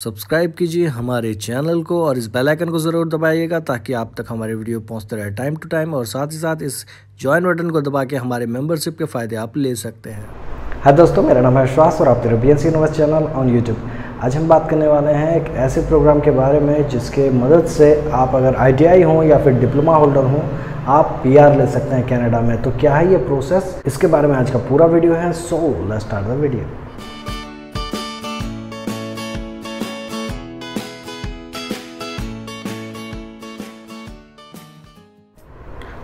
Subscribe कीजिए हमारे channel को और इस बेल आइकन को ज़रूर दबाइएगा ताकि आप तक हमारे वीडियो पहुँचते रहे टाइम टू टाइम और साथ ही साथ इस ज्वाइन बटन को दबा के हमारे मेंबरशिप के फ़ायदे आप ले सकते हैं। हाय दोस्तों, मेरा नाम है विश्वास और आप तेरे B S channel on YouTube आज हम बात करने वाले हैं एक ऐसे प्रोग्राम के बारे में जिसके मदद से आप अगर आई हों या फिर डिप्लोमा होल्डर हों, आप पीआर ले सकते हैं कनाडा में। तो क्या है ये प्रोसेस इसके बारे में आज का पूरा वीडियो है so let's start the video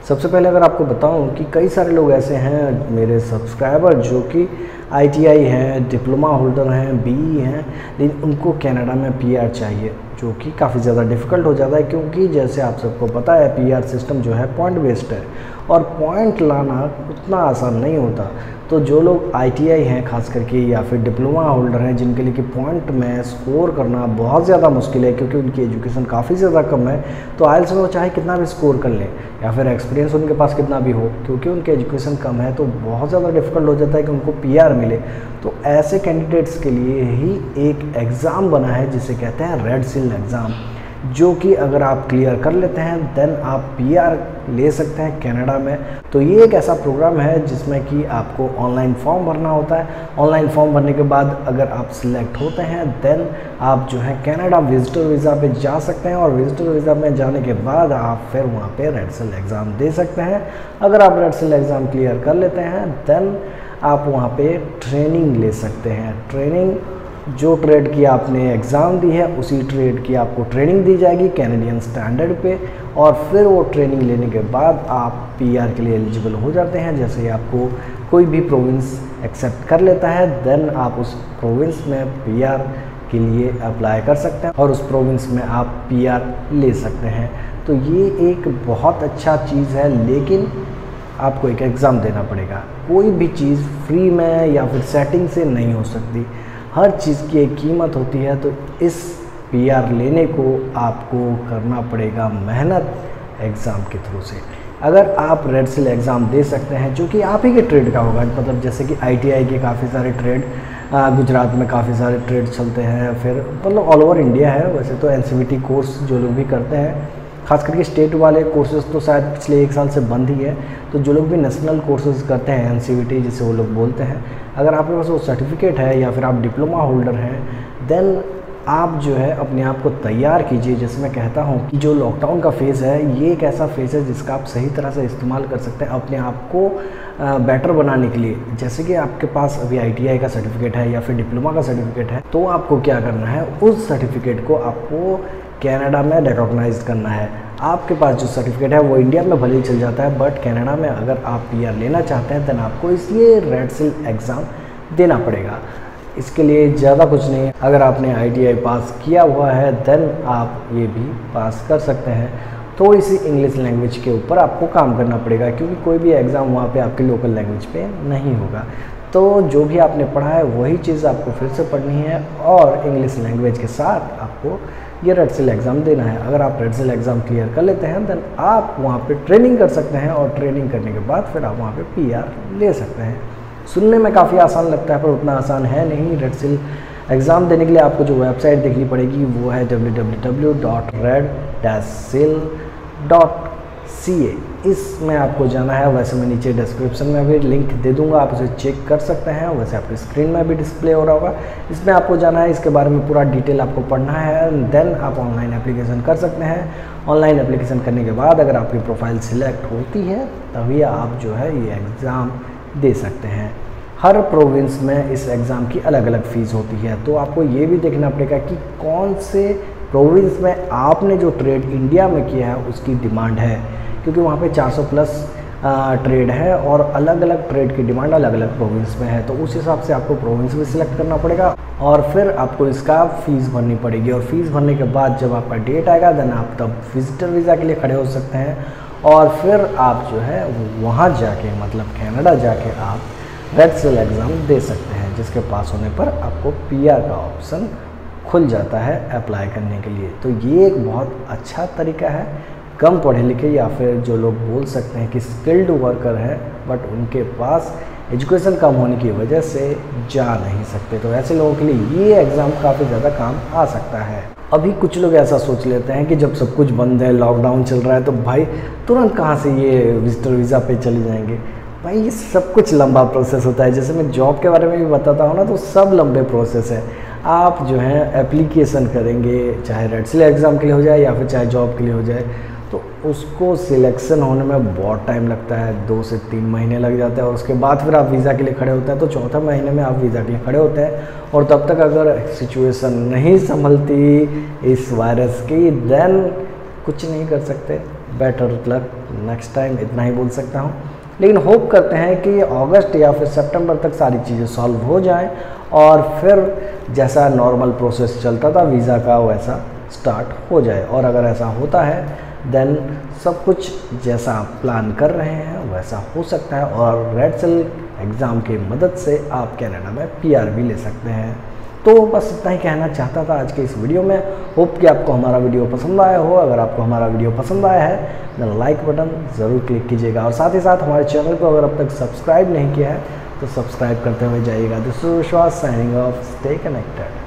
सबसे पहले अगर आपको बताऊँ कि कई सारे लोग ऐसे हैं मेरे सब्सक्राइबर जो कि आईटीआई हैं, डिप्लोमा होल्डर हैं, बीई हैं, लेकिन उनको कनाडा में पीआर चाहिए, जो कि काफ़ी ज़्यादा डिफ़िकल्ट हो जाता है क्योंकि जैसे आप सबको पता है, पीआर सिस्टम जो है पॉइंट बेस्ड है और पॉइंट लाना उतना आसान नहीं होता। तो जो लोग आईटीआई हैं, खास करके या फिर डिप्लोमा होल्डर हैं, जिनके लिए कि पॉइंट में स्कोर करना बहुत ज़्यादा मुश्किल है क्योंकि उनकी एजुकेशन काफ़ी ज़्यादा कम है तो आयल्स में वो चाहे कितना भी स्कोर कर लें या फिर एक्सपीरियंस उनके पास कितना भी हो, क्योंकि उनकी एजुकेशन कम है तो बहुत ज़्यादा डिफ़िकल्ट हो जाता है कि उनको पीआर मिले। तो ऐसे कैंडिडेट्स के लिए ही एक एग्ज़ाम बना है, जिसे कहते हैं रेड सिल एग्ज़ाम जो कि अगर आप क्लियर कर लेते हैं देन आप पीआर ले सकते हैं कनाडा में। तो ये एक ऐसा प्रोग्राम है, जिसमें कि आपको ऑनलाइन फॉर्म भरना होता है। ऑनलाइन फॉर्म भरने के बाद अगर आप सिलेक्ट होते हैं देन आप जो है कनाडा विजिटर वीज़ा पे जा सकते हैं और विजिटर वीज़ा में जाने के बाद आप फिर वहाँ पे रेड सेल एग्ज़ाम दे सकते हैं। अगर आप रेड सेल एग्ज़ाम क्लियर कर लेते हैं देन आप वहाँ पे ट्रेनिंग ले सकते हैं। ट्रेनिंग जो ट्रेड की आपने एग्ज़ाम दी है, उसी ट्रेड की आपको ट्रेनिंग दी जाएगी कैनेडियन स्टैंडर्ड पे। और फिर वो ट्रेनिंग लेने के बाद आप पीआर के लिए एलिजिबल हो जाते हैं। जैसे आपको कोई भी प्रोविंस एक्सेप्ट कर लेता है देन आप उस प्रोविंस में पीआर के लिए अप्लाई कर सकते हैं और उस प्रोविंस में आप पीआर ले सकते हैं। तो ये एक बहुत अच्छा चीज़ है, लेकिन आपको एक एग्ज़ाम देना पड़ेगा। कोई भी चीज़ फ्री में या फिर सेटिंग से नहीं हो सकती। हर चीज़ की एक कीमत होती है तो इस पीआर लेने को आपको करना पड़ेगा मेहनत एग्ज़ाम के थ्रू से। अगर आप रेड सेल एग्ज़ाम दे सकते हैं, जो कि आप ही के ट्रेड का होगा मतलब जैसे कि आईटीआई के काफ़ी सारे ट्रेड गुजरात में काफ़ी सारे ट्रेड चलते हैं, फिर मतलब ऑल ओवर इंडिया है, वैसे तो एन कोर्स जो लोग भी करते हैं खास करके स्टेट वाले कोर्सेज़ तो शायद पिछले एक साल से बंद ही है तो जो लोग भी नेशनल कोर्सेज़ करते हैं एन जिसे वो लोग बोलते हैं, अगर आपके पास वो सर्टिफिकेट है या फिर आप डिप्लोमा होल्डर हैं देन आप जो है अपने आप को तैयार कीजिए, जैसे मैं कहता हूँ कि जो लॉकडाउन का फ़ेज़ है, ये एक ऐसा फ़ेज़ है जिसका आप सही तरह से इस्तेमाल कर सकते हैं अपने आप को बेटर बनाने के लिए। जैसे कि आपके पास अभी आईटीआई का सर्टिफिकेट है या फिर डिप्लोमा का सर्टिफिकेट है तो आपको क्या करना है? उस सर्टिफिकेट को आपको कैनेडा में रिकॉग्नाइज करना है। आपके पास जो सर्टिफिकेट है, वो इंडिया में भले ही चल जाता है बट कनाडा में अगर आप पीआर लेना चाहते हैं देन आपको इसलिए रेड सिल एग्ज़ाम देना पड़ेगा। इसके लिए ज़्यादा कुछ नहीं। अगर आपने आई पास किया हुआ है देन आप ये भी पास कर सकते हैं। थोड़ी सी इंग्लिश लैंग्वेज के ऊपर आपको काम करना पड़ेगा, क्योंकि कोई भी एग्ज़ाम वहाँ पे आपके लोकल लैंग्वेज पे नहीं होगा। तो जो भी आपने पढ़ा है, वही चीज़ आपको फिर से पढ़नी है, और इंग्लिश लैंग्वेज के साथ आपको ये रेड सेल एग्ज़ाम देना है। अगर आप रेड सेल एग्ज़ाम क्लियर कर लेते हैं देन आप वहाँ पे ट्रेनिंग कर सकते हैं, और ट्रेनिंग करने के बाद फिर आप वहाँ पे पीआर ले सकते हैं। सुनने में काफ़ी आसान लगता है, पर उतना आसान है नहीं। रेड सेल एग्ज़ाम देने के लिए आपको जो वेबसाइट देखनी पड़ेगी, वो है डब्ल्यू सी ए इसमें आपको जाना है, वैसे मैं नीचे डिस्क्रिप्शन में भी लिंक दे दूँगा, आप उसे चेक कर सकते हैं। वैसे आपकी स्क्रीन में भी डिस्प्ले हो रहा होगा। इसमें आपको जाना है, इसके बारे में पूरा डिटेल आपको पढ़ना है देन आप ऑनलाइन एप्लीकेशन कर सकते हैं। ऑनलाइन एप्लीकेशन करने के बाद अगर आपकी प्रोफ़ाइल सिलेक्ट होती है, तभी आप जो है ये एग्ज़ाम दे सकते हैं। हर प्रोविंस में इस एग्ज़ाम की अलग अलग फ़ीस होती है। तो आपको ये भी देखना पड़ेगा कि कौन से प्रोविंस में आपने जो ट्रेड इंडिया में किया है, उसकी डिमांड है। क्योंकि वहाँ पे 400 प्लस ट्रेड है और अलग अलग ट्रेड की डिमांड अलग अलग प्रोविंस में है। तो उस हिसाब से आपको प्रोविंस भी सिलेक्ट करना पड़ेगा और फिर आपको इसका फ़ीस भरनी पड़ेगी। और फ़ीस भरने के बाद जब आपका डेट आएगा देन आप तब विजिटर वीज़ा के लिए खड़े हो सकते हैं। और फिर आप जो है वहाँ जाके मतलब कनाडा जाके आप रेड सेल एग्ज़ाम दे सकते हैं, जिसके पास होने पर आपको पीआर का ऑप्शन खुल जाता है अप्लाई करने के लिए। तो ये एक बहुत अच्छा तरीका है। कम पढ़े लिखे या फिर जो लोग बोल सकते हैं कि स्किल्ड वर्कर हैं बट उनके पास एजुकेशन कम होने की वजह से जा नहीं सकते। तो ऐसे लोगों के लिए ये एग्ज़ाम काफ़ी ज़्यादा काम आ सकता है। अभी कुछ लोग ऐसा सोच लेते हैं कि जब सब कुछ बंद है लॉकडाउन चल रहा है तो भाई तुरंत कहाँ से ये विजिटर वीज़ा पे चले जाएँगे? भाई ये सब कुछ लंबा प्रोसेस होता है। जैसे मैं जॉब के बारे में भी बताता हूँ ना तो सब लंबे प्रोसेस है। आप जो है एप्लीकेशन करेंगे, चाहे रेड सिल एग्ज़ाम के लिए हो जाए या फिर चाहे जॉब के लिए हो जाए। तो उसको सिलेक्शन होने में बहुत टाइम लगता है। दो से तीन महीने लग जाते हैं और उसके बाद फिर आप वीज़ा के लिए खड़े होते हैं। तो चौथे महीने में आप वीज़ा के लिए खड़े होते हैं और तब तक अगर सिचुएशन नहीं संभलती इस वायरस की देन कुछ नहीं कर सकते। बेटर लक नेक्स्ट टाइम इतना ही बोल सकता हूँ। लेकिन होप करते हैं कि अगस्त या फिर सितंबर तक सारी चीज़ें सॉल्व हो जाएँ और फिर जैसा नॉर्मल प्रोसेस चलता था वीज़ा का वैसा स्टार्ट हो जाए। और अगर ऐसा होता है देन सब कुछ जैसा आप प्लान कर रहे हैं, वैसा हो सकता है और रेड सेल एग्ज़ाम की मदद से आप कनाडा में पीआर भी ले सकते हैं। तो बस इतना ही कहना चाहता था आज के इस वीडियो में। होप कि आपको हमारा वीडियो पसंद आया हो। अगर आपको हमारा वीडियो पसंद आया है तो लाइक बटन ज़रूर क्लिक कीजिएगा। और साथ ही साथ हमारे चैनल को अगर अब तक सब्सक्राइब नहीं किया है तो सब्सक्राइब करते हुए जाइएगा। दिस विश्वास साइनिंग ऑफ़ स्टे कनेक्टेड